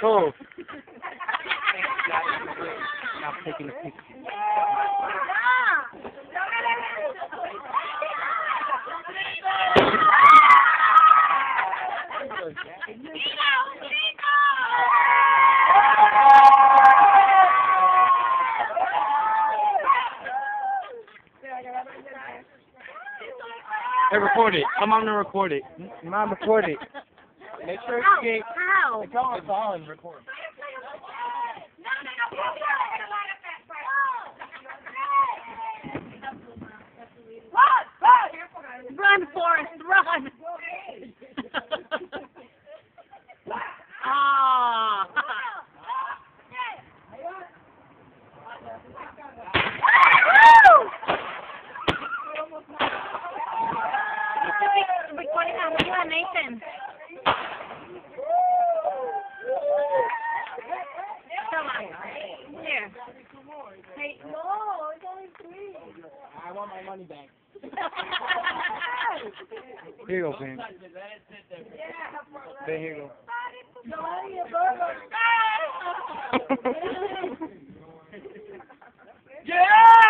Cool. Now taking a picture. Hey, record it. Come on and record it. Mom, record it. Make sure it's big. How? It's on, it's on. Record. Here. Hey, no, it's only three. I want my money back. Here you go, Ben. Ben, here you go. Yeah!